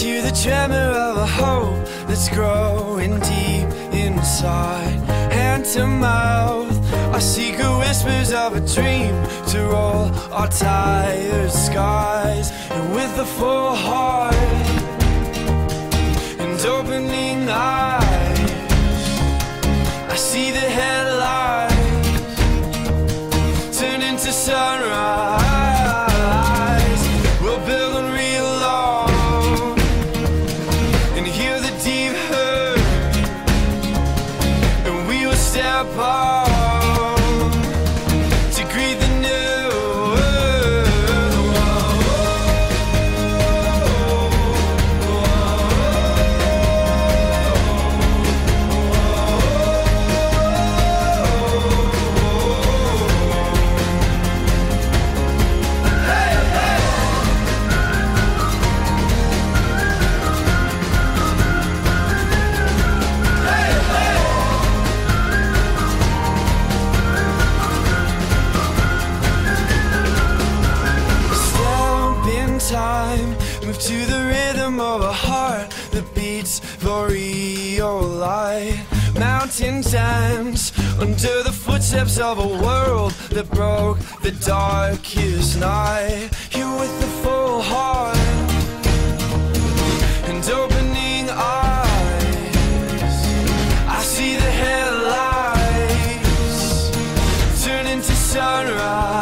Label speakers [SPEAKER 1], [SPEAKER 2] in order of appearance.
[SPEAKER 1] into the tremor of a hope that's growing deep inside. Hand to mouth, our secret whispers of a dream to roll our tired skies. And with a full heart and opening eyes, I see the headlights turn into sunrise. We heart that beats for Eola. Mountain dance under the footsteps of a world that broke the darkest night. You with a full heart and opening eyes. I see the headlights turn into sunrise.